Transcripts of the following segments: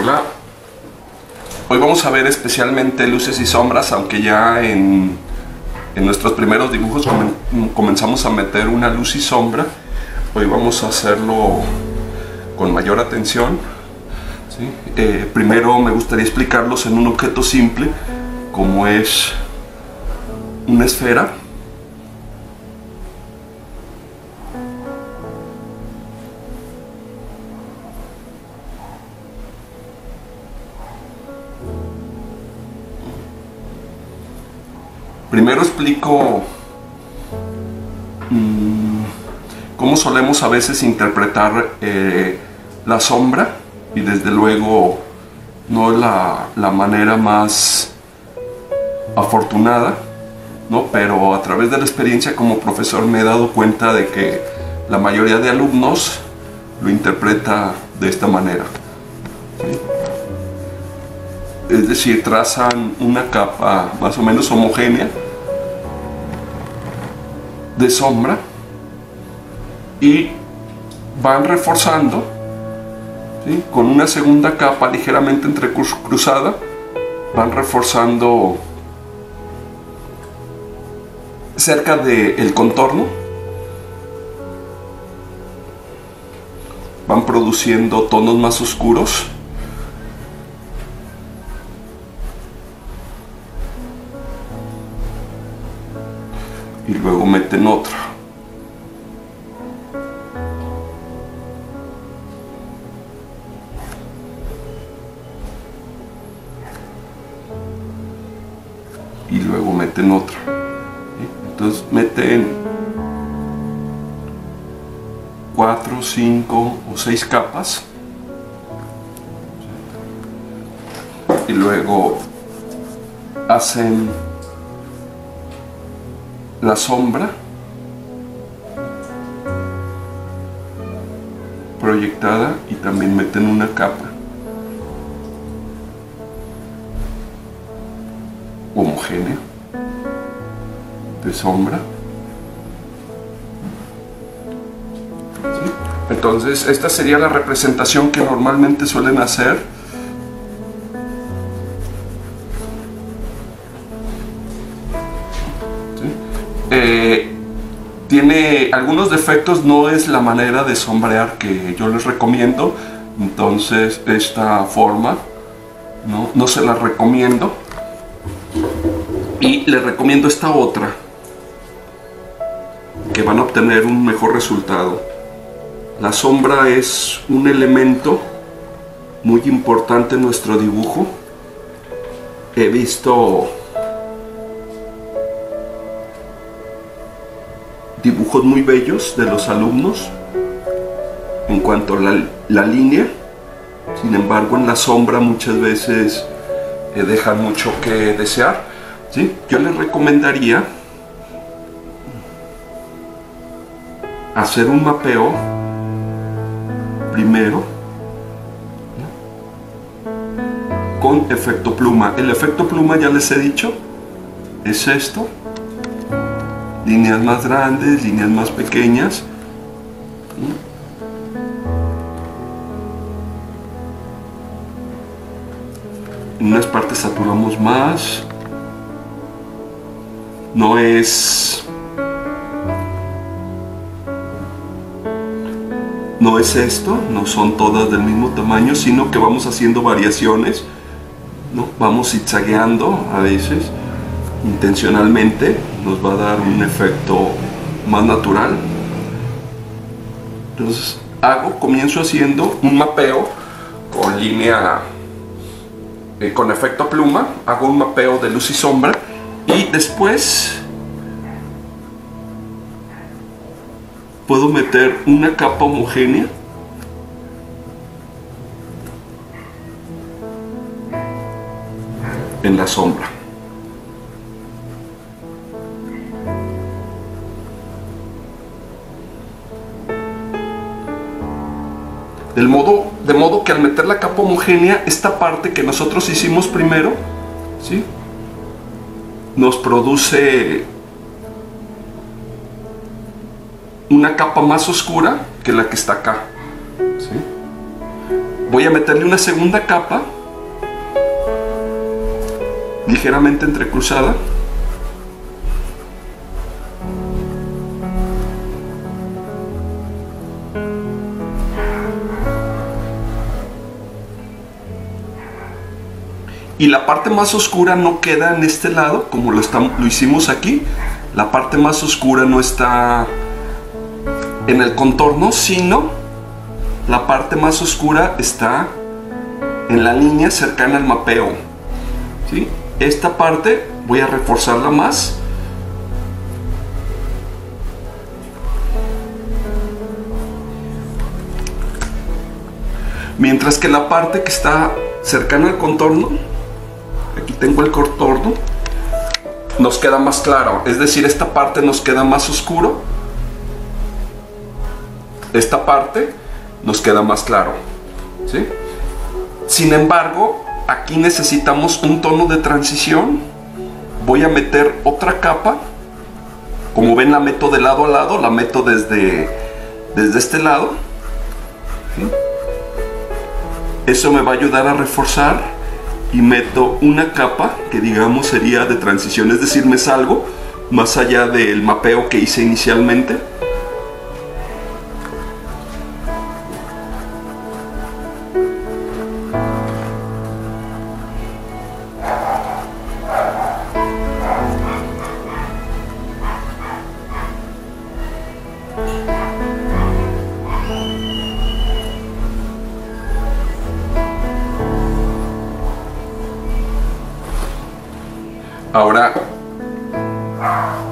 Hola. Hoy vamos a ver especialmente luces y sombras, aunque ya en, en nuestros primeros dibujos comen- comenzamos a meter una luz y sombra. Hoy vamos a hacerlo con mayor atención. Eh, primero me gustaría explicarlos en un objeto simple, como es una esfera. Explico mm, cómo solemos a veces interpretar eh, la sombra y desde luego no la, la manera más afortunada, ¿no? pero a través de la experiencia como profesor me he dado cuenta de que la mayoría de alumnos lo interpreta de esta manera. Es decir, trazan una capa más o menos homogénea de sombra y van reforzando con una segunda capa ligeramente entrecruzada, van reforzando cerca del contorno, van produciendo tonos más oscuros. Y luego meten otra. Y luego meten otra. Entonces meten cuatro, cinco o seis capas. Y luego hacen la sombra proyectada y también meten una capa homogénea de sombra. Entonces esta sería la representación que normalmente suelen hacer. Tiene algunos defectos, no es la manera de sombrear que yo les recomiendo, entonces esta forma no, no se la recomiendo y les recomiendo esta otra que van a obtener un mejor resultado. La sombra es un elemento muy importante en nuestro dibujo. He visto dibujos muy bellos de los alumnos en cuanto a la, línea. Sin embargo, en la sombra muchas veces eh, dejan mucho que desear. ¿sí? Yo les recomendaría hacer un mapeo primero con efecto pluma. El efecto pluma ya les he dicho, es esto líneas más grandes, líneas más pequeñas. En unas partes saturamos más. No es... No es esto, no son todas del mismo tamaño, sino que vamos haciendo variaciones. ¿no? Vamos zigzagueando a veces intencionalmente nos va a dar un efecto más natural. Entonces hago comienzo haciendo un mapeo con línea eh, con efecto pluma hago un mapeo de luz y sombra y después puedo meter una capa homogénea en la sombra Del modo, de modo que al meter la capa homogénea, esta parte que nosotros hicimos primero, ¿sí? nos produce una capa más oscura que la que está acá. Voy a meterle una segunda capa, ligeramente entrecruzada. Y la parte más oscura no queda en este lado como lo, estamos, lo hicimos aquí. La parte más oscura no está en el contorno sino la parte más oscura está en la línea cercana al mapeo esta parte voy a reforzarla más. Mientras que la parte que está cercana al contorno aquí tengo el contorno, nos queda más claro. Es decir, esta parte nos queda más oscuro. Esta parte nos queda más claro. ¿sí? Sin embargo, aquí necesitamos un tono de transición. Voy a meter otra capa. Como ven, la meto de lado a lado. La meto desde, desde este lado. Eso me va a ayudar a reforzar y meto una capa que digamos sería de transición, es decir, me salgo más allá del mapeo que hice inicialmente. Ahora,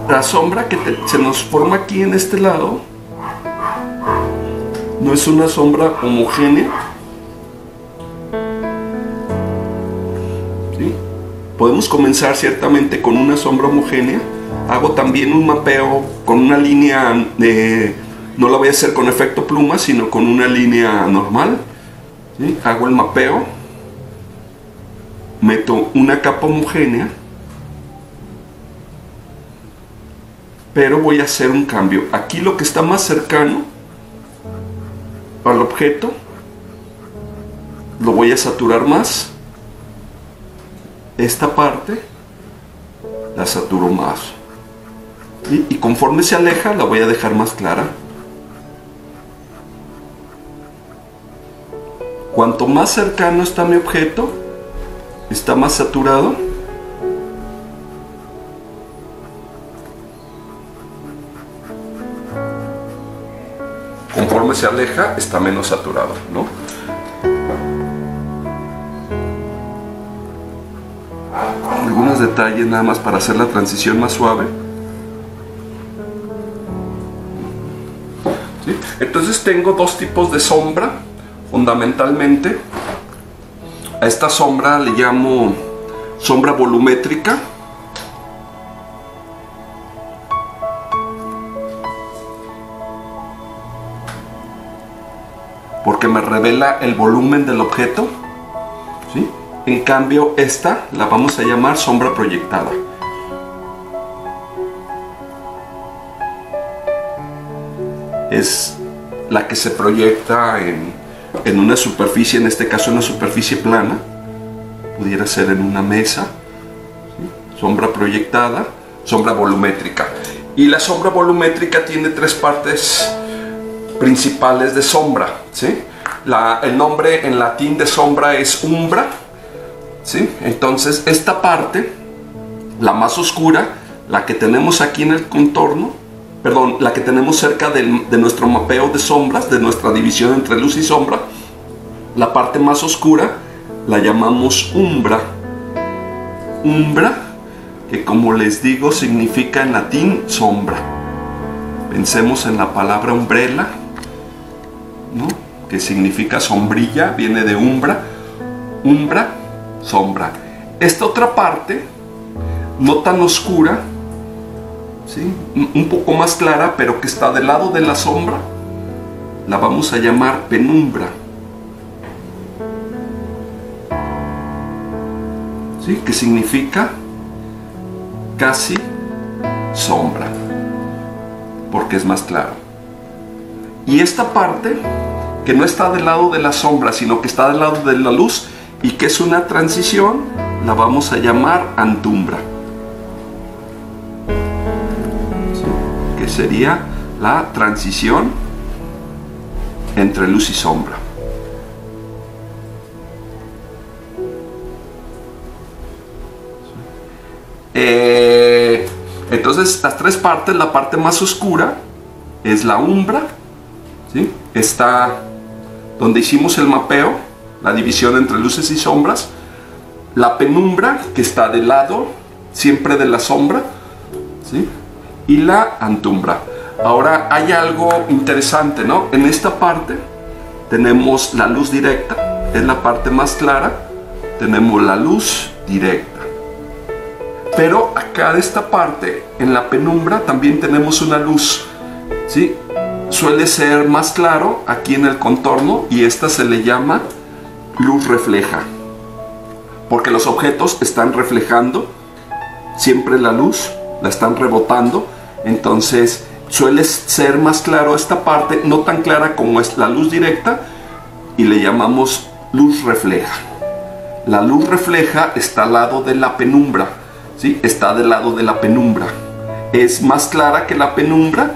la sombra que se nos forma aquí en este lado no es una sombra homogénea. Podemos comenzar ciertamente con una sombra homogénea. Hago también un mapeo con una línea de... No la voy a hacer con efecto pluma, sino con una línea normal. Hago el mapeo. Meto una capa homogénea pero voy a hacer un cambio. Aquí lo que está más cercano al objeto lo voy a saturar más. Esta parte la saturo más. Y, conforme se aleja la voy a dejar más clara. Cuanto más cercano está mi objeto, está más saturado se aleja está menos saturado, ¿no? Algunos detalles nada más para hacer la transición más suave. Entonces tengo dos tipos de sombra, fundamentalmente. A esta sombra le llamo sombra volumétrica porque me revela el volumen del objeto. ¿sí? En cambio, esta la vamos a llamar sombra proyectada. Es la que se proyecta en, en una superficie, en este caso una superficie plana, pudiera ser en una mesa, sombra proyectada, sombra volumétrica. Y la sombra volumétrica tiene tres partes principales de sombra. ¿sí? El nombre en latín de sombra es umbra. ¿sí? Entonces esta parte, la más oscura, la que tenemos aquí en el contorno, perdón, la que tenemos cerca de nuestro mapeo de sombras, de nuestra división entre luz y sombra, la parte más oscura la llamamos umbra. Umbra, que como les digo significa en latín sombra. Pensemos en la palabra umbrella, que significa sombrilla, viene de umbra, umbra, sombra. Esta otra parte, no tan oscura, ¿sí? un poco más clara, pero que está del lado de la sombra, la vamos a llamar penumbra. ¿Sí? que significa casi sombra, porque es más claro. Y esta parte que no está del lado de la sombra, sino que está del lado de la luz y que es una transición, la vamos a llamar antumbra. Que sería la transición entre luz y sombra. Eh, entonces, las tres partes, la parte más oscura es la umbra, ¿sí? está donde hicimos el mapeo, la división entre luces y sombras, la penumbra, que está del lado siempre de la sombra, ¿sí? y la antumbra. Ahora hay algo interesante, ¿no? En esta parte tenemos la luz directa, es la parte más clara, tenemos la luz directa. Pero acá de esta parte, en la penumbra, también tenemos una luz. ¿sí? Suele ser más claro aquí en el contorno y esta se le llama luz refleja. Porque los objetos están reflejando siempre la luz, la están rebotando. Entonces suele ser más claro esta parte, no tan clara como es la luz directa, y le llamamos luz refleja. La luz refleja está al lado de la penumbra ¿sí? está del lado de la penumbra. Es más clara que la penumbra,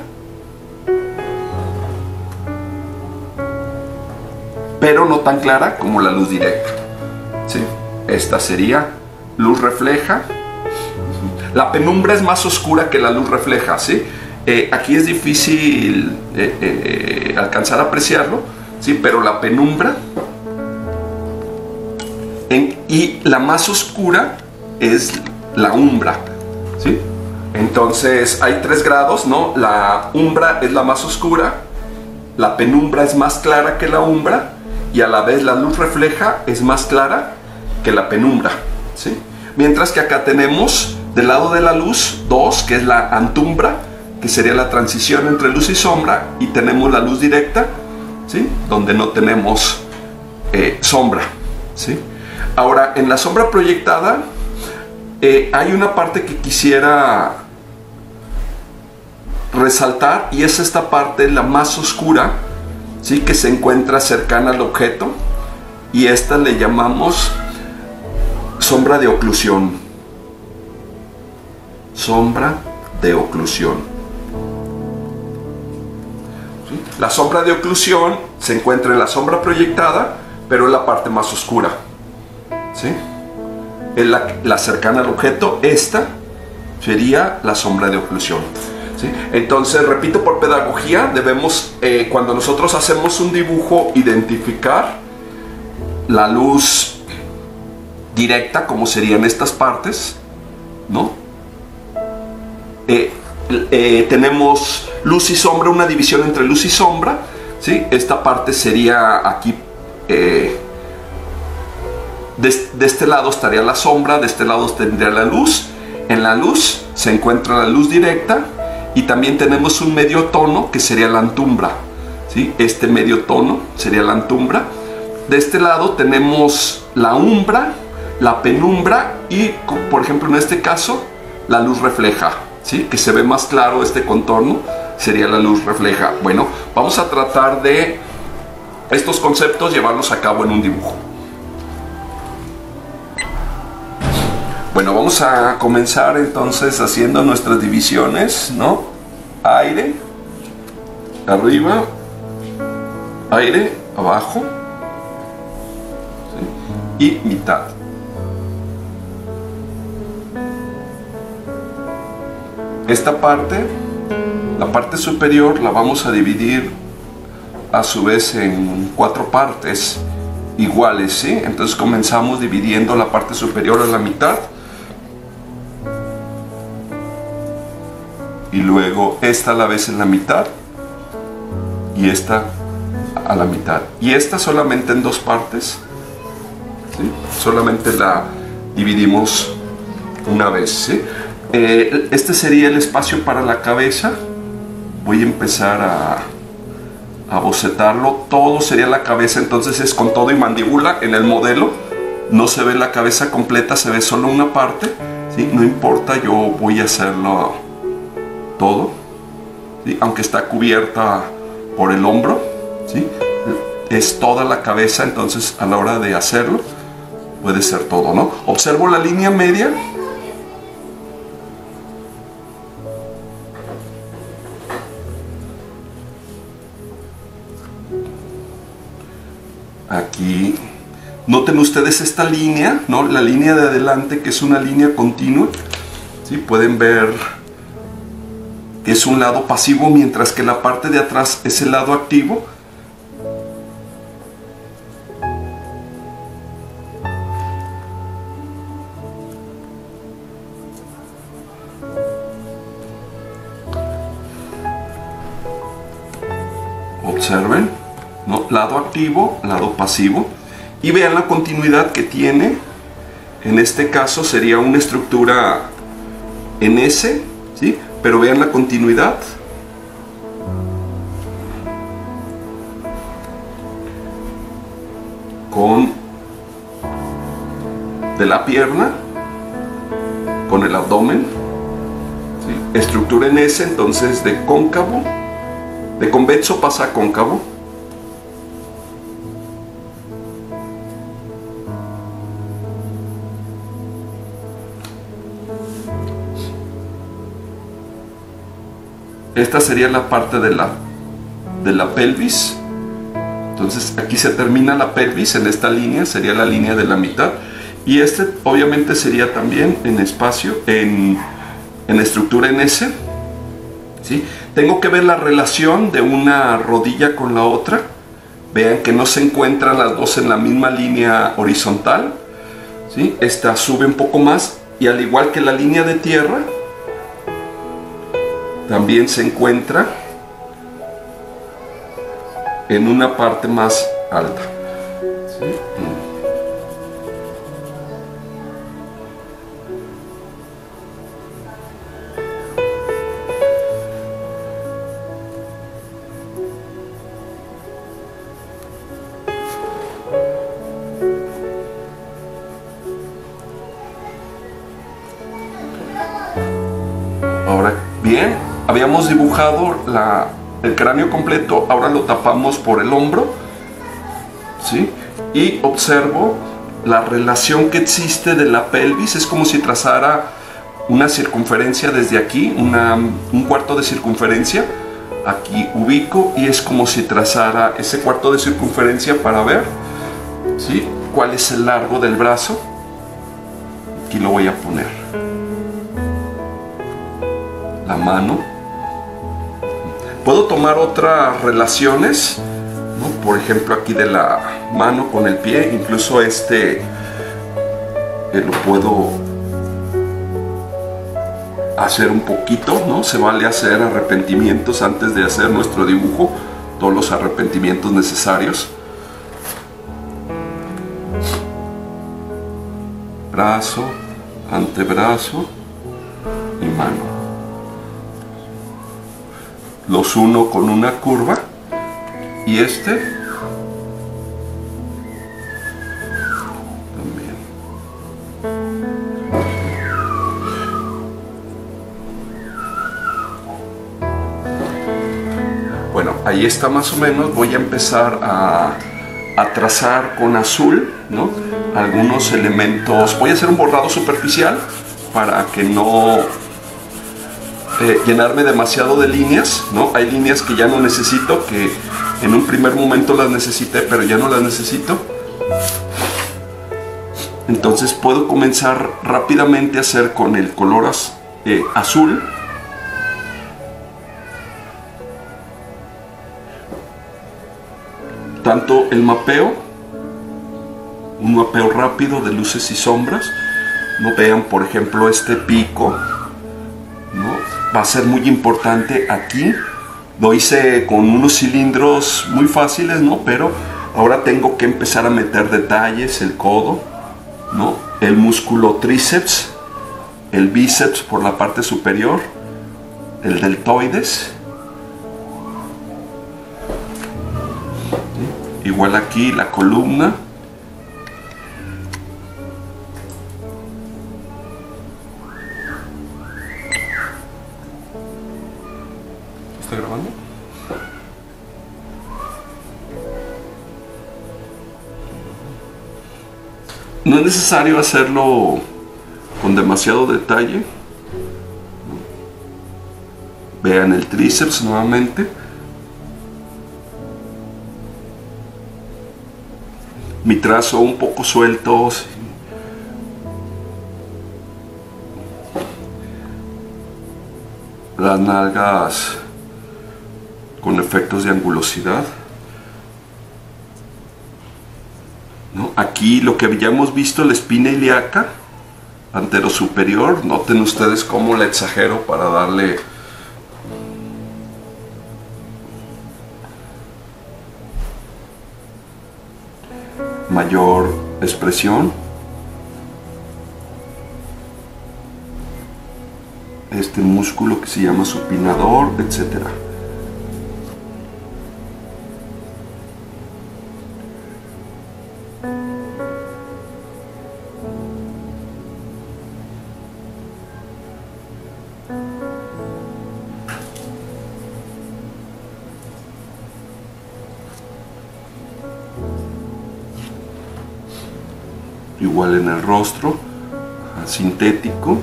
pero no tan clara como la luz directa. ¿sí? Esta sería luz refleja. La penumbra es más oscura que la luz refleja. ¿sí? Eh, aquí es difícil eh, eh, alcanzar a apreciarlo, ¿sí? pero la penumbra y la más oscura es la umbra. ¿sí? Entonces hay tres grados, ¿no? La umbra es la más oscura, la penumbra es más clara que la umbra y a la vez la luz refleja es más clara que la penumbra. ¿sí? Mientras que acá tenemos del lado de la luz dos, que es la antumbra, que sería la transición entre luz y sombra, y tenemos la luz directa, ¿sí? donde no tenemos eh, sombra. ¿sí? Ahora, en la sombra proyectada, eh, hay una parte que quisiera resaltar y es esta parte, la más oscura, ¿sí? que se encuentra cercana al objeto y esta le llamamos sombra de oclusión. Sombra de oclusión. La sombra de oclusión se encuentra en la sombra proyectada, pero en la parte más oscura. ¿Sí? es la, cercana al objeto, esta sería la sombra de oclusión. Entonces, repito, por pedagogía debemos, eh, cuando nosotros hacemos un dibujo, identificar la luz directa, como serían estas partes, ¿no? Eh, eh, tenemos luz y sombra, una división entre luz y sombra, ¿sí? Esta parte sería aquí de, este lado estaría la sombra, de este lado tendría la luz. En la luz se encuentra la luz directa y también tenemos un medio tono que sería la antumbra. ¿sí? Este medio tono sería la antumbra. De este lado tenemos la umbra, la penumbra y, por ejemplo, en este caso, la luz refleja, ¿sí? que se ve más claro este contorno, sería la luz refleja. Bueno, vamos a tratar de estos conceptos llevarlos a cabo en un dibujo. Bueno, vamos a comenzar entonces haciendo nuestras divisiones, ¿no? Aire, arriba, aire, abajo y mitad. Esta parte, la parte superior, la vamos a dividir a su vez en cuatro partes iguales, ¿sí? Entonces comenzamos dividiendo la parte superior a la mitad y luego esta a la vez en la mitad y esta a la mitad. Y esta solamente en dos partes solamente la dividimos una vez eh, este sería el espacio para la cabeza. Voy a empezar a, a bocetarlo. Todo sería la cabeza entonces es con todo y mandíbula en el modelo. No se ve la cabeza completa se ve solo una parte no importa yo voy a hacerlo todo, aunque está cubierta por el hombro. ¿sí? es toda la cabeza, entonces a la hora de hacerlo puede ser todo, ¿no? Observo la línea media. Aquí noten ustedes esta línea, ¿no? La línea de adelante que es una línea continua. ¿sí? Pueden ver es un lado pasivo mientras que la parte de atrás es el lado activo. Observen, lado activo, lado pasivo. Y vean la continuidad que tiene. En este caso sería una estructura en S, ¿sí? Pero vean la continuidad. Con de la pierna, con el abdomen. Estructura en S, entonces de cóncavo de convexo pasa a cóncavo. Esta sería la parte de la, de la pelvis. Entonces aquí se termina la pelvis en esta línea, sería la línea de la mitad. Y este obviamente sería también en espacio, en, en estructura en S. ¿sí? Tengo que ver la relación de una rodilla con la otra. Vean que no se encuentran las dos en la misma línea horizontal. ¿sí? Esta sube un poco más y al igual que la línea de tierra, también se encuentra en una parte más alta. Habíamos dibujado la, el cráneo completo, ahora lo tapamos por el hombro, ¿sí? Y observo la relación que existe de la pelvis, es como si trazara una circunferencia desde aquí, una, un cuarto de circunferencia, aquí ubico y es como si trazara ese cuarto de circunferencia para ver, ¿sí? ¿Cuál es el largo del brazo? Aquí lo voy a poner la mano. Puedo tomar otras relaciones, ¿no? por ejemplo aquí de la mano con el pie, incluso este eh, lo puedo hacer un poquito, ¿no? Se vale hacer arrepentimientos antes de hacer nuestro dibujo, todos los arrepentimientos necesarios. Brazo, antebrazo y mano los uno con una curva y este también. Bueno, ahí está más o menos. Voy a empezar a, a trazar con azul, ¿no? Algunos elementos. Voy a hacer un borrado superficial para que no llenarme demasiado de líneas, ¿no? Hay líneas que ya no necesito, que en un primer momento las necesité, pero ya no las necesito. Entonces puedo comenzar rápidamente a hacer con el color eh, azul. Tanto el mapeo, un mapeo rápido de luces y sombras. No vean, por ejemplo, este pico. Va a ser muy importante aquí. Lo hice con unos cilindros muy fáciles, ¿no? Pero ahora tengo que empezar a meter detalles, el codo, ¿no? El músculo tríceps, el bíceps por la parte superior, el deltoides. Igual aquí la columna. Es necesario hacerlo con demasiado detalle. Vean el tríceps nuevamente. Mi trazo un poco suelto. Las nalgas con efectos de angulosidad. Aquí lo que ya hemos visto, la espina ilíaca antero superior, noten ustedes cómo la exagero para darle mayor expresión. Este músculo que se llama supinador, etcétera. Igual en el rostro, sintético.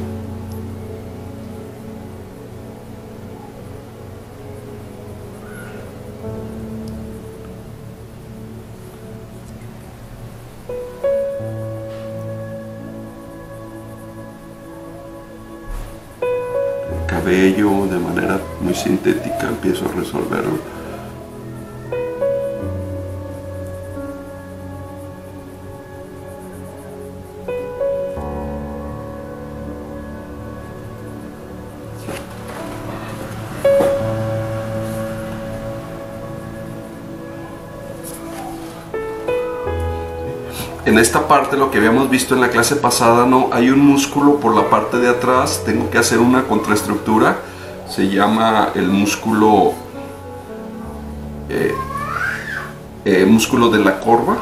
El cabello de manera muy sintética empiezo a resolverlo en esta parte, lo que habíamos visto en la clase pasada, no hay un músculo por la parte de atrás, tengo que hacer una contraestructura, se llama el músculo eh, eh, músculo de la corva.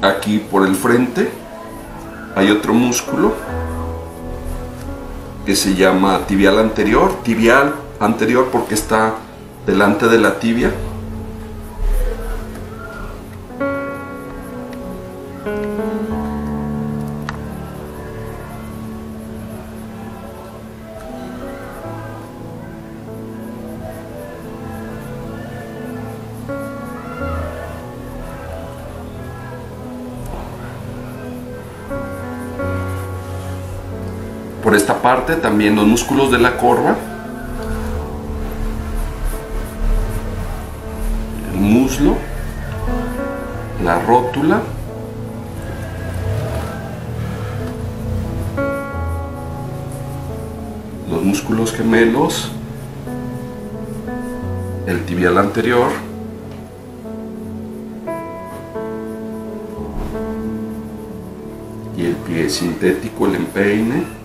Aquí por el frente hay otro músculo que se llama tibial anterior, tibial anterior porque está delante de la tibia. Parte también los músculos de la corva. El muslo la rótula. Los músculos gemelos. El tibial anterior. Y el pie sintético, el empeine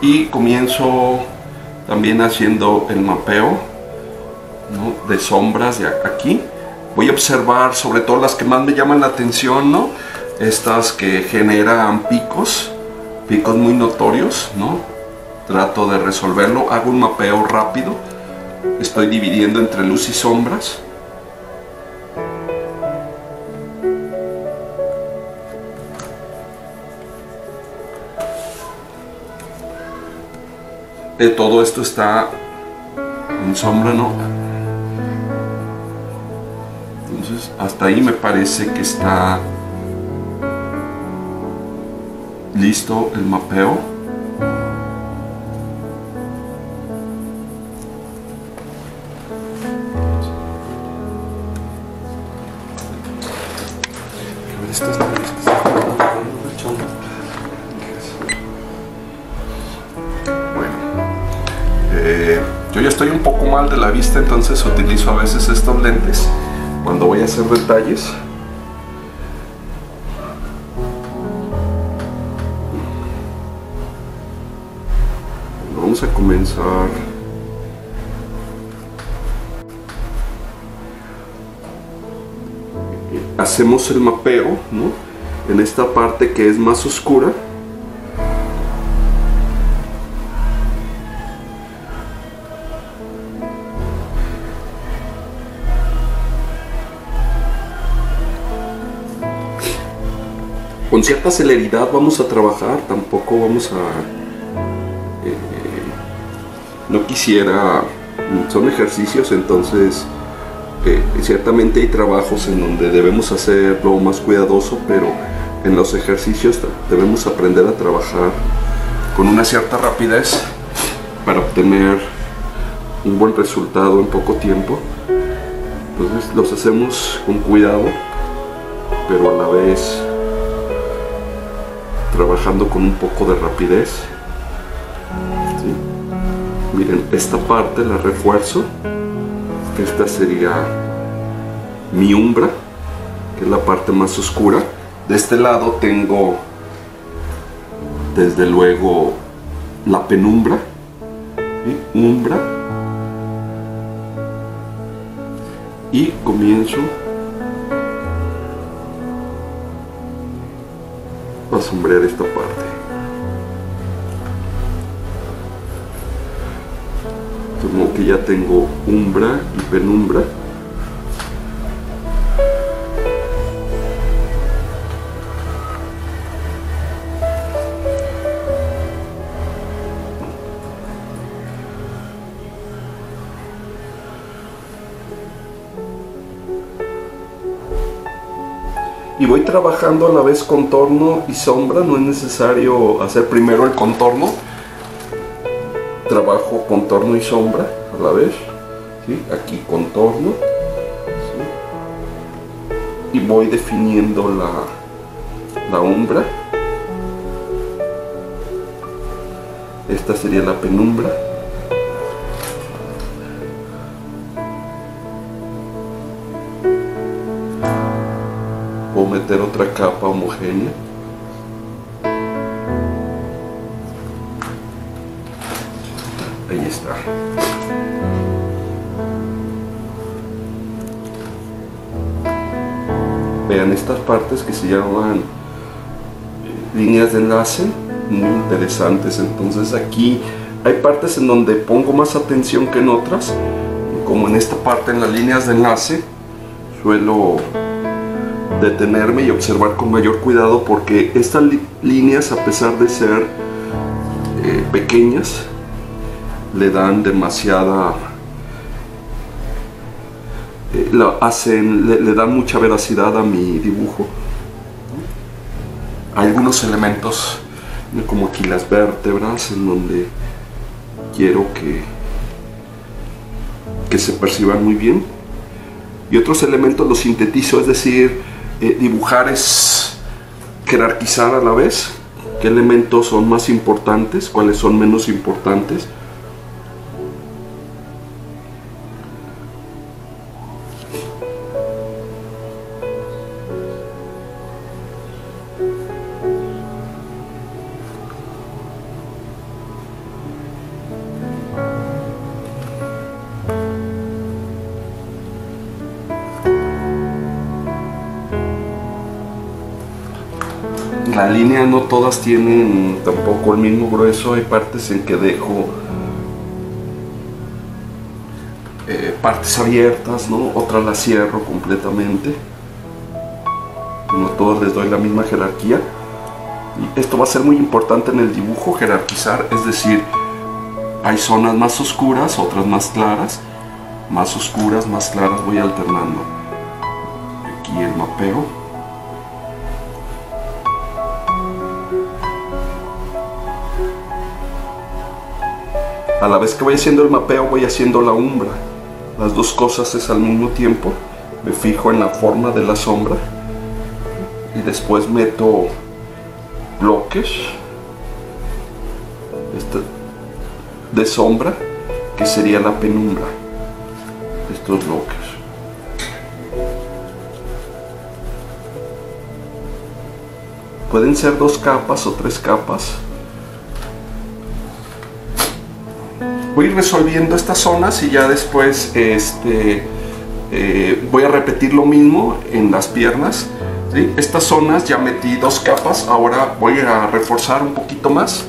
y comienzo también haciendo el mapeo de sombras de aquí voy a observar sobre todo las que más me llaman la atención ¿no? estas que generan picos picos muy notorios ¿no? trato de resolverlo hago un mapeo rápido estoy dividiendo entre luz y sombras todo esto está en sombra, ¿no? Entonces, hasta ahí me parece que está listo el mapeo. A veces estos lentes cuando voy a hacer detalles. Vamos a comenzar. Hacemos el mapeo, ¿no? En esta parte que es más oscura, con cierta celeridad vamos a trabajar, tampoco vamos a... eh, no quisiera, son ejercicios, entonces eh, ciertamente hay trabajos en donde debemos hacerlo más cuidadoso, pero en los ejercicios debemos aprender a trabajar con una cierta rapidez para obtener un buen resultado en poco tiempo. Entonces los hacemos con cuidado, pero a la vez trabajando con un poco de rapidez. Miren, esta parte la refuerzo. Esta sería mi umbra, que es la parte más oscura. De este lado tengo, desde luego, la penumbra, ¿sí? umbra, y comienzo sombrear esta parte. Como que ya tengo umbra y penumbra. Trabajando a la vez contorno y sombra, no es necesario hacer primero el contorno, trabajo contorno y sombra a la vez, aquí contorno, y voy definiendo la, la umbra, esta sería la penumbra, otra capa homogénea. Ahí está. Vean estas partes que se llaman eh, líneas de enlace, muy interesantes. Entonces aquí hay partes en donde pongo más atención que en otras, como en esta parte en las líneas de enlace, suelo detenerme y observar con mayor cuidado porque estas líneas a pesar de ser eh, pequeñas le dan demasiada eh, hacen le, le, dan mucha veracidad a mi dibujo. Hay algunos elementos como aquí las vértebras en donde quiero que que se perciban muy bien. Y otros elementos los sintetizo es decir eh, dibujar es jerarquizar a la vez qué elementos son más importantes, cuáles son menos importantes. La línea no todas tienen tampoco el mismo grueso, hay partes en que dejo eh, partes abiertas, ¿no? otras las cierro completamente. No todas les doy la misma jerarquía. Y esto va a ser muy importante en el dibujo, jerarquizar, es decir, hay zonas más oscuras, otras más claras, más oscuras, más claras, voy alternando. Aquí el mapeo. A la vez que voy haciendo el mapeo voy haciendo la umbra. Las dos cosas es al mismo tiempo. Me fijo en la forma de la sombra y después meto bloques este, de sombra que sería la penumbra estos bloques. Pueden ser dos capas o tres capas voy a ir resolviendo estas zonas y ya después este, eh, voy a repetir lo mismo en las piernas. Estas zonas ya metí dos capas, ahora voy a reforzar un poquito más.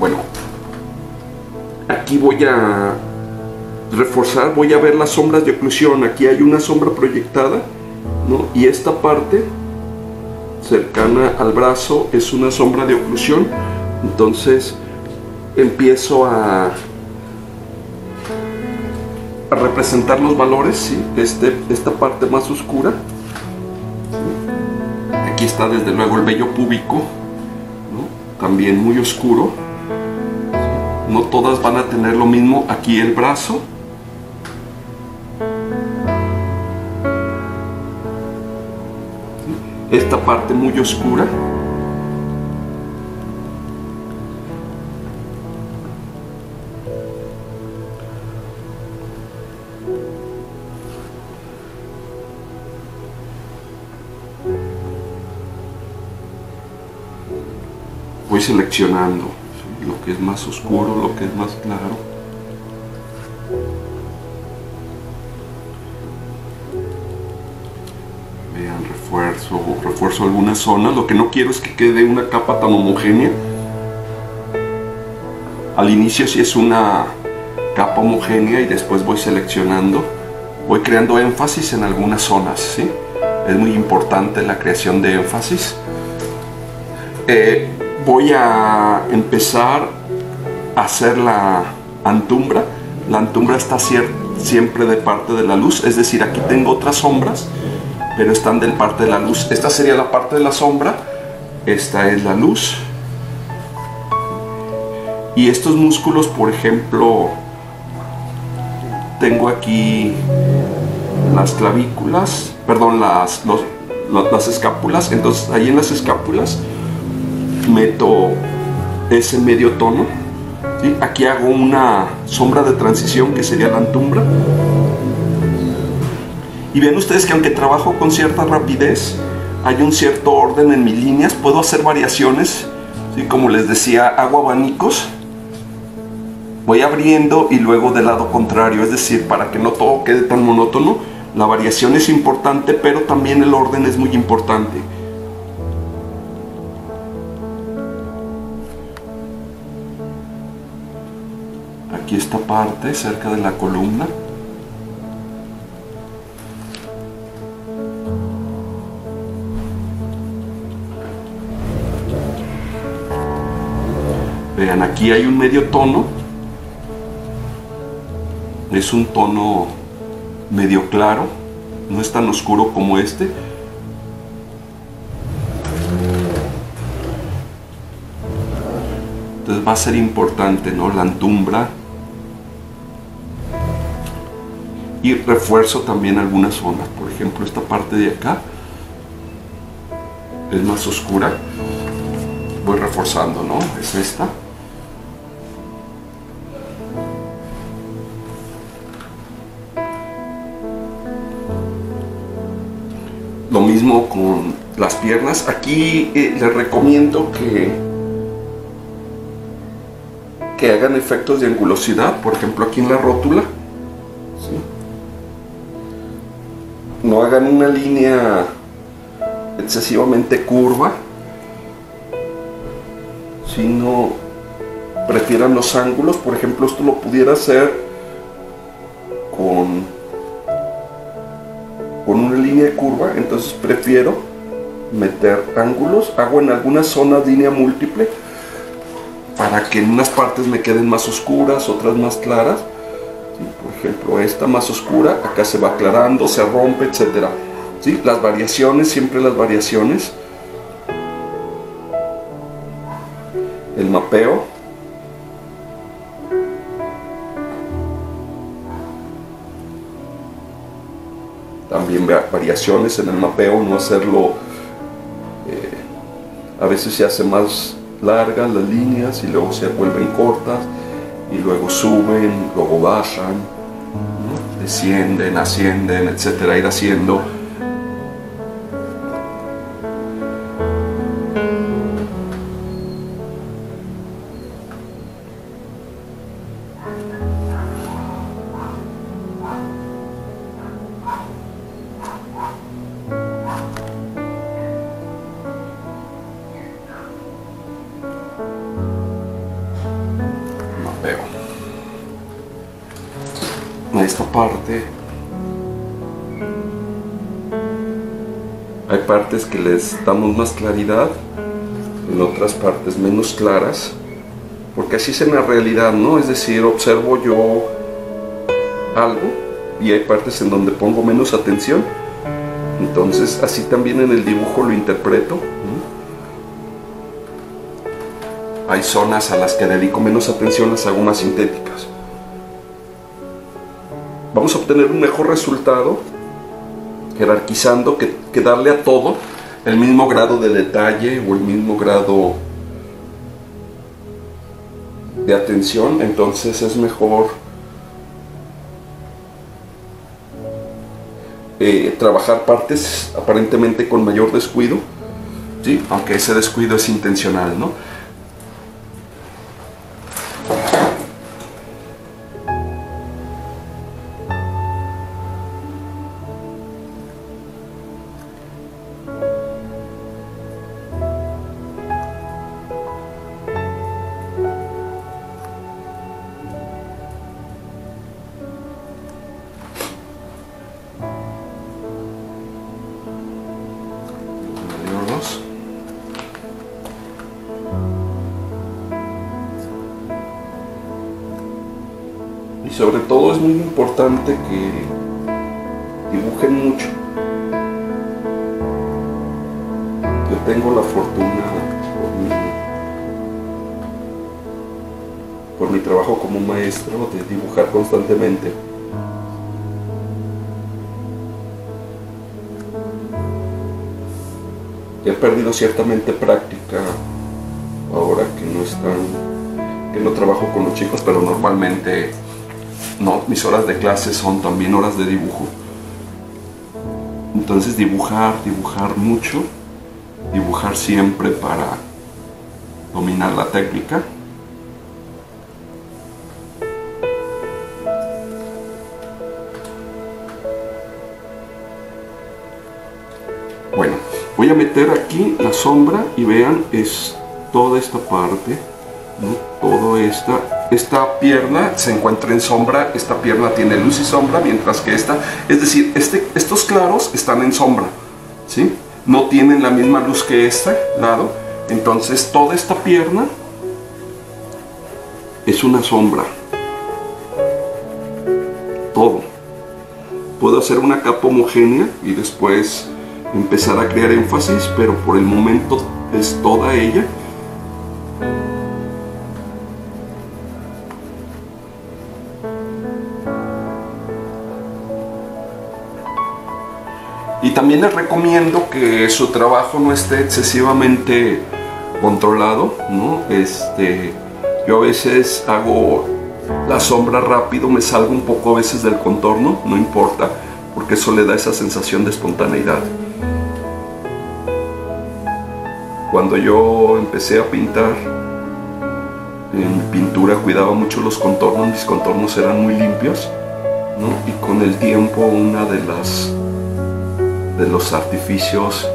Bueno, aquí voy a reforzar, voy a ver las sombras de oclusión. Aquí hay una sombra proyectada, ¿no? Y esta parte cercana al brazo es una sombra de oclusión. Entonces empiezo a, a representar los valores, ¿sí? este, esta parte más oscura. Aquí está desde luego el vello púbico, también muy oscuro. No todas van a tener lo mismo. Aquí el brazo. Esta parte muy oscura. voy seleccionando lo que es más oscuro, lo que es más claro. Refuerzo, refuerzo algunas zonas. Lo que no quiero es que quede una capa tan homogénea. Al inicio sí es una capa homogénea y después voy seleccionando. Voy creando énfasis en algunas zonas, ¿sí? Es muy importante la creación de énfasis. Eh, voy a empezar a hacer la antumbra. La antumbra está siempre de parte de la luz, es decir, aquí tengo otras sombras, pero están del parte de la luz. Esta sería la parte de la sombra, esta es la luz. Y estos músculos, por ejemplo, tengo aquí las clavículas, perdón, las, las escápulas, entonces ahí en las escápulas meto ese medio tono. Aquí hago una sombra de transición que sería la antumbra. Y ven ustedes que aunque trabajo con cierta rapidez, hay un cierto orden en mis líneas, puedo hacer variaciones, ¿sí? como les decía, hago abanicos, voy abriendo y luego del lado contrario, es decir, para que no todo quede tan monótono, la variación es importante, pero también el orden es muy importante. esta parte cerca de la columna. Vean, aquí hay un medio tono. Es un tono medio claro, no es tan oscuro como este. Entonces va a ser importante, ¿no? La antumbra y refuerzo también algunas zonas por ejemplo esta parte de acá es más oscura voy reforzando no es esta lo mismo con las piernas aquí eh, les recomiendo que que hagan efectos de angulosidad por ejemplo aquí en la rótula no hagan una línea excesivamente curva, sino prefieran los ángulos. Por ejemplo, esto lo pudiera hacer línea de curva, entonces prefiero meter ángulos. Hago en algunas zonas línea múltiple para que en unas partes me queden más oscuras, otras más claras por ejemplo, esta más oscura, acá se va aclarando, se rompe, etc. ¿Sí? Las variaciones, siempre las variaciones. El mapeo. También variaciones en el mapeo, no hacerlo... Eh, a veces se hace más largas las líneas y luego se vuelven cortas y luego suben, luego bajan, descienden, ascienden, etcétera, ir haciendo esta parte. Hay partes que les damos más claridad, en otras partes menos claras, porque así es en la realidad, ¿no? Es decir, observo yo algo y hay partes en donde pongo menos atención, entonces así también en el dibujo lo interpreto. Hay zonas a las que dedico menos atención, las hago más sintéticas. Vamos a obtener un mejor resultado jerarquizando que, darle a todo el mismo grado de detalle o el mismo grado de atención, entonces es mejor eh, trabajar partes aparentemente con mayor descuido, ¿sí? aunque ese descuido es intencional, ¿no? Importante que dibujen mucho. Yo tengo la fortuna por mi, trabajo como maestro de dibujar constantemente. he perdido ciertamente práctica ahora que no están, que no trabajo con los chicos, pero normalmente no, mis horas de clase son también horas de dibujo. Entonces dibujar, dibujar mucho, dibujar siempre para dominar la técnica. Bueno, voy a meter aquí la sombra y vean, es toda esta parte, ¿no? todo esta esta pierna se encuentra en sombra, esta pierna tiene luz y sombra, mientras que esta, es decir, este, estos claros están en sombra, ¿sí? No tienen la misma luz que este lado, entonces toda esta pierna es una sombra. Todo. Puedo hacer una capa homogénea y después empezar a crear énfasis, pero por el momento es toda ella también les recomiendo que su trabajo no esté excesivamente controlado, ¿no? Este, yo a veces hago la sombra rápido, me salgo un poco a veces del contorno, no importa, porque eso le da esa sensación de espontaneidad. Cuando yo empecé a pintar, en pintura cuidaba mucho los contornos, mis contornos eran muy limpios, ¿no? y con el tiempo una de las de los artificios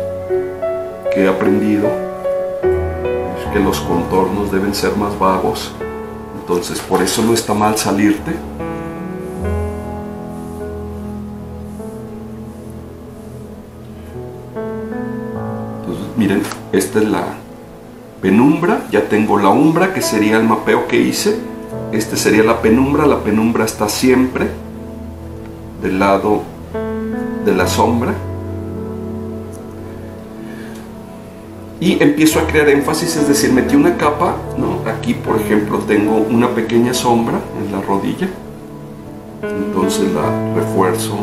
que he aprendido es que los contornos deben ser más vagos. Entonces por eso no está mal salirte. Entonces miren, esta es la penumbra, ya tengo la umbra que sería el mapeo que hice. Este sería la penumbra, la penumbra está siempre del lado de la sombra y empiezo a crear énfasis, es decir, metí una capa, ¿no? aquí por ejemplo tengo una pequeña sombra en la rodilla, entonces la refuerzo.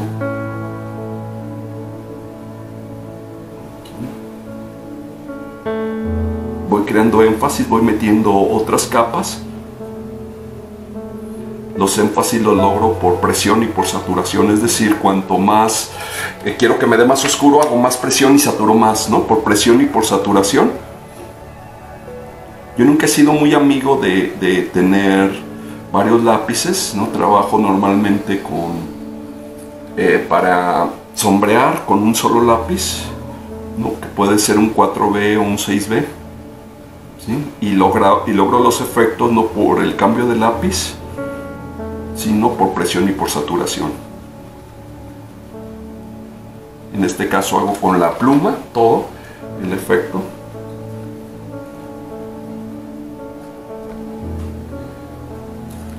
Voy creando énfasis, voy metiendo otras capas los énfasis los logro por presión y por saturación, es decir, cuanto más eh, quiero que me dé más oscuro, hago más presión y saturo más, ¿no? Por presión y por saturación. Yo nunca he sido muy amigo de, tener varios lápices, ¿no? Trabajo normalmente con eh, para sombrear con un solo lápiz, ¿no? que puede ser un 4B o un 6B. ¿sí? Y, logra, y logro los efectos no por el cambio de lápiz, sino por presión y por saturación. En este caso hago con la pluma todo el efecto.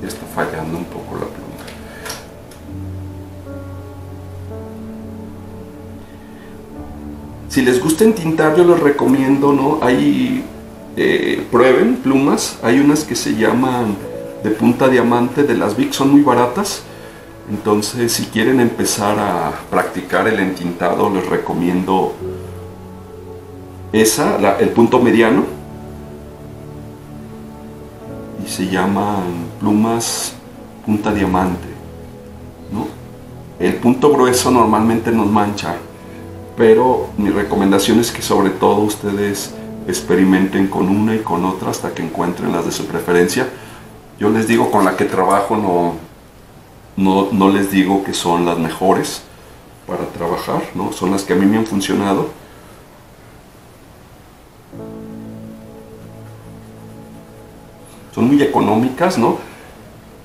Ya está fallando un poco la pluma. Si les gusta entintar, yo les recomiendo, ¿no? Hay, eh, prueben plumas, hay unas que se llaman de punta diamante de las Vic, son muy baratas. Entonces, si quieren empezar a practicar el entintado, les recomiendo esa, el punto mediano. Y se llaman plumas punta diamante. ¿no? El punto grueso normalmente nos mancha, pero mi recomendación es que sobre todo ustedes experimenten con una y con otra hasta que encuentren las de su preferencia. Yo les digo con la que trabajo no, no, no, les digo que son las mejores para trabajar, ¿no? son las que a mí me han funcionado. Son muy económicas, ¿no?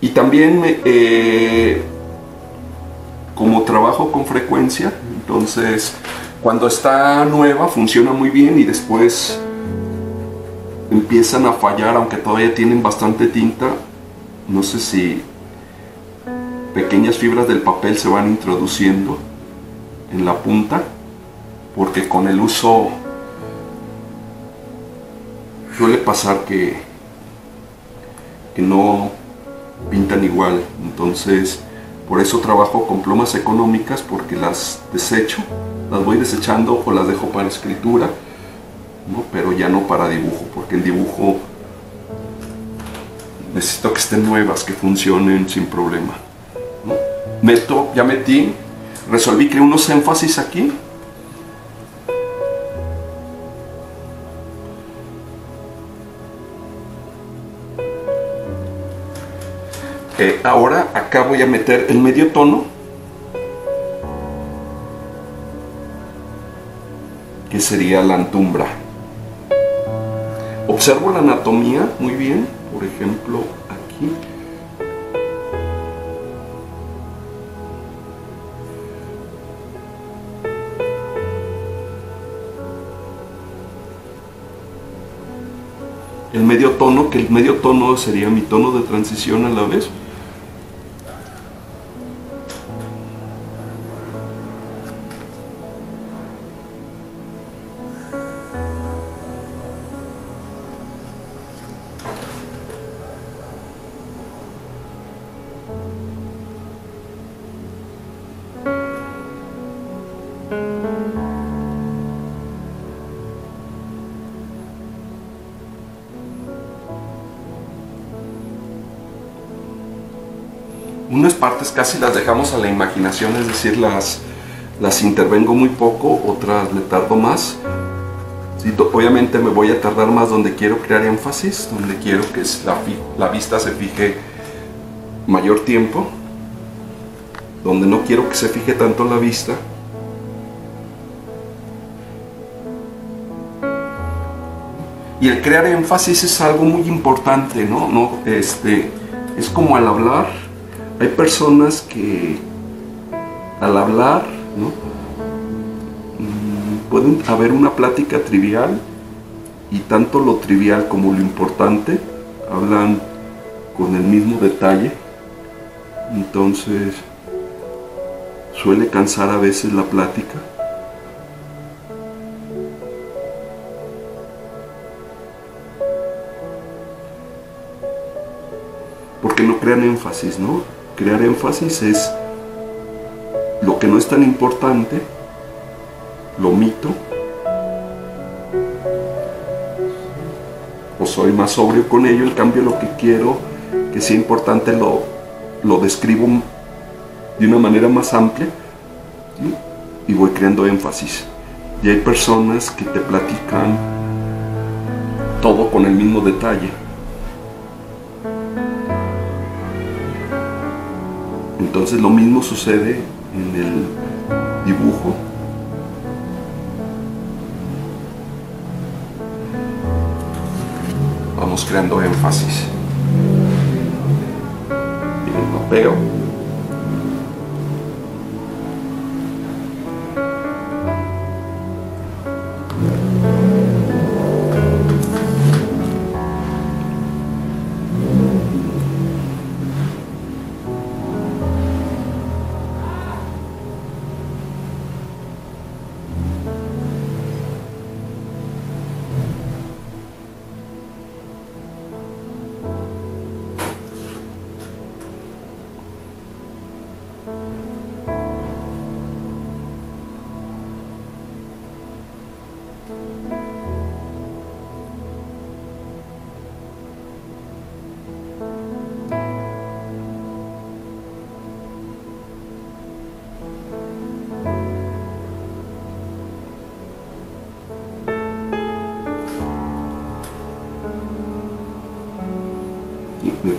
Y también eh, como trabajo con frecuencia, entonces cuando está nueva funciona muy bien y después empiezan a fallar, aunque todavía tienen bastante tinta, no sé si pequeñas fibras del papel se van introduciendo en la punta, porque con el uso suele pasar que, que no pintan igual, entonces por eso trabajo con plumas económicas porque las desecho, las voy desechando o las dejo para escritura, pero ya no para dibujo, porque el dibujo necesito que estén nuevas, que funcionen sin problema. Meto, ya metí, resolví que unos énfasis aquí. Eh, ahora acá voy a meter el medio tono que sería la antumbra observo la anatomía muy bien por ejemplo aquí el medio tono, que el medio tono sería mi tono de transición a la vez. Casi las dejamos a la imaginación, es decir, las, las intervengo muy poco, otras me tardo más. obviamente me voy a tardar más donde quiero crear énfasis, donde quiero que la, la vista se fije mayor tiempo, donde no quiero que se fije tanto la vista. Y el crear énfasis es algo muy importante, ¿no? no este, es como al hablar, hay personas que al hablar, ¿no? Mm, pueden haber una plática trivial y tanto lo trivial como lo importante hablan con el mismo detalle. Entonces suele cansar a veces la plática. Porque no crean énfasis, ¿no? Crear énfasis es lo que no es tan importante, lo mito, o soy más sobrio con ello, en cambio lo que quiero que sea importante lo, lo describo de una manera más amplia y voy creando énfasis. Y hay personas que te platican todo con el mismo detalle. Entonces lo mismo sucede en el dibujo. Vamos creando énfasis. Veo. me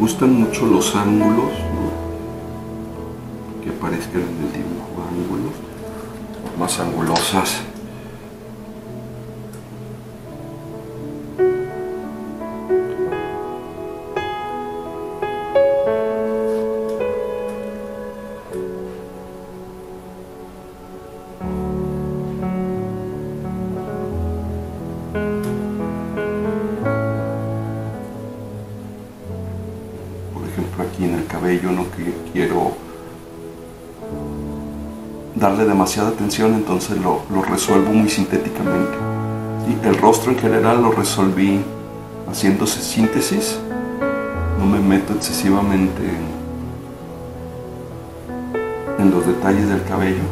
gustan mucho los ángulos que aparezcan en el dibujo ángulos más angulosas entonces lo, lo resuelvo muy sintéticamente. Y el rostro en general lo resolví haciéndose síntesis. No me meto excesivamente en, en los detalles del cabello.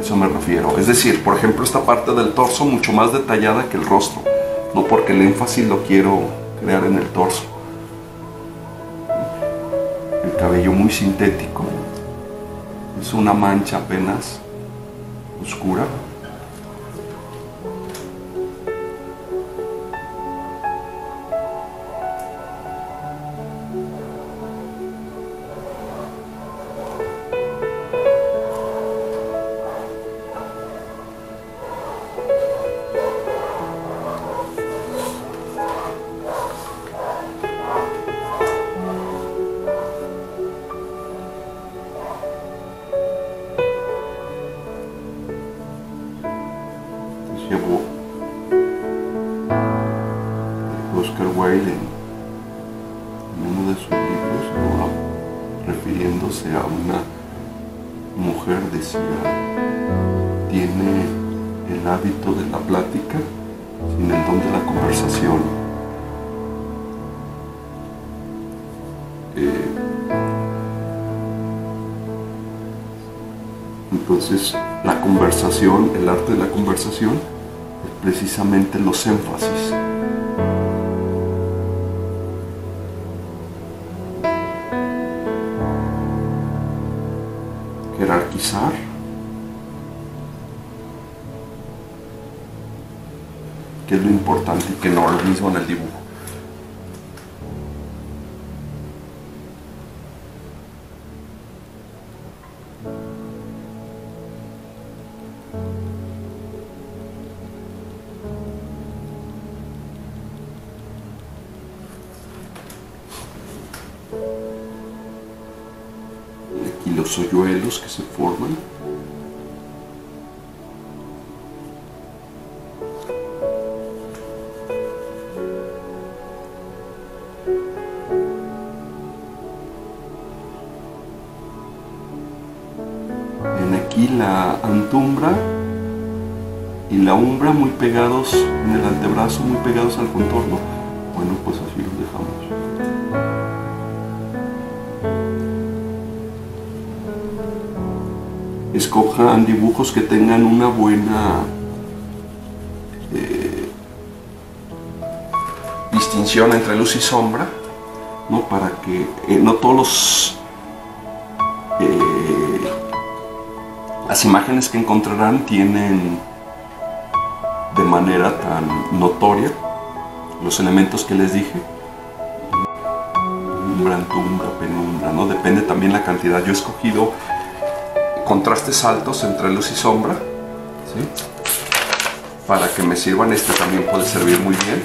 Eso me refiero. Es decir por ejemplo esta parte del torso mucho más detallada que el rostro. No porque el énfasis lo quiero crear en el torso. El cabello muy sintético, es una mancha apenas oscura. Es precisamente los énfasis. Jerarquizar. que es lo importante y que no lo mismo en el dibujo. Que se forman. Ven aquí la antumbra y la umbra muy pegados en el antebrazo, muy pegados al contorno. Bueno, pues así los dejamos. Escojan dibujos que tengan una buena eh, distinción entre luz y sombra, ¿no? para que eh, no todos los eh, las imágenes que encontrarán tienen de manera tan notoria los elementos que les dije umbra, antumbra, penumbra, ¿no? depende también la cantidad yo he escogido contrastes altos entre luz y sombra ¿sí? para que me sirvan este también puede servir muy bien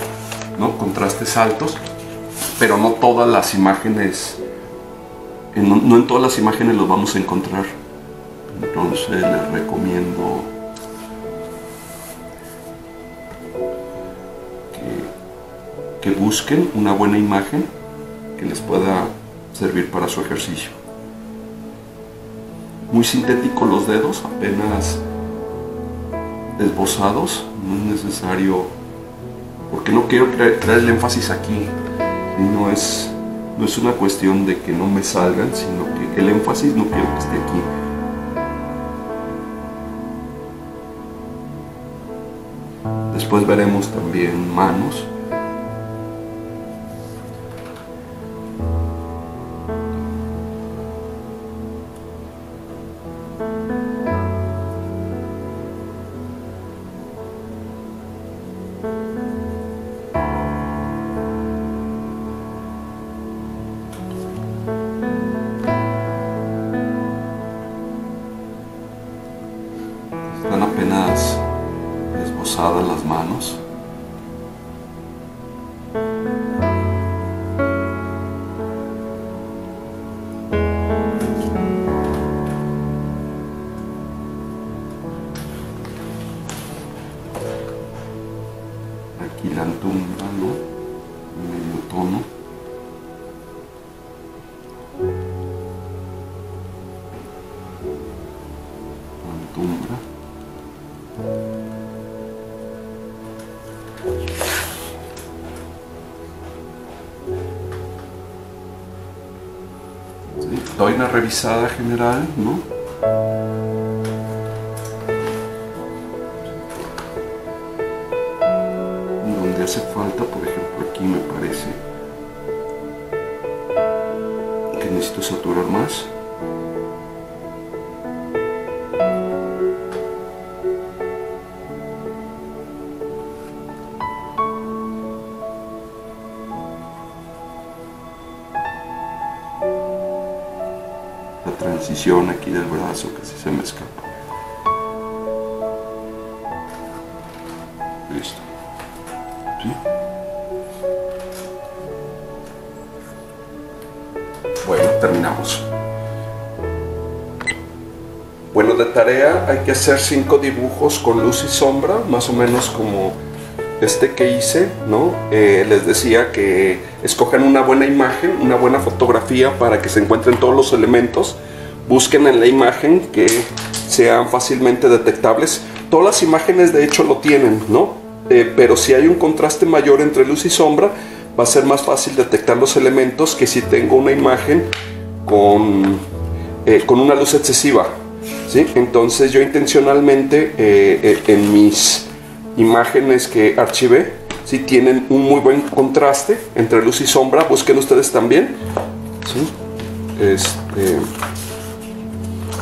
¿no? contrastes altos pero no todas las imágenes, no, en todas las imágenes los vamos a encontrar. Entonces les recomiendo que busquen una buena imagen que les pueda servir para su ejercicio. Muy sintético los dedos, apenas esbozados, no es necesario, porque no quiero traer el énfasis aquí, no es, no es una cuestión de que no me salgan, sino que el énfasis no quiero que esté aquí. Después veremos también manos. Doy una revisada general, ¿no? Donde hace falta, por ejemplo, aquí me parece que necesito saturar más. Transición aquí del brazo que si se me escapa. Listo. ¿Sí? Bueno, terminamos. Bueno, de tarea hay que hacer cinco dibujos con luz y sombra, más o menos como este que hice, ¿no? Eh, les decía que escojan una buena imagen, una buena fotografía para que se encuentren todos los elementos. Busquen en la imagen que sean fácilmente detectables. Todas las imágenes de hecho lo tienen, ¿no? Eh, pero si hay un contraste mayor entre luz y sombra, va a ser más fácil detectar los elementos que si tengo una imagen con, eh, con una luz excesiva. ¿sí? Entonces yo intencionalmente eh, en mis imágenes que archivé, si tienen un muy buen contraste entre luz y sombra, busquen ustedes también. ¿sí? Este,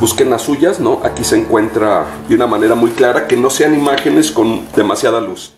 busquen las suyas, ¿no? Aquí se encuentra de una manera muy clara que no sean imágenes con demasiada luz.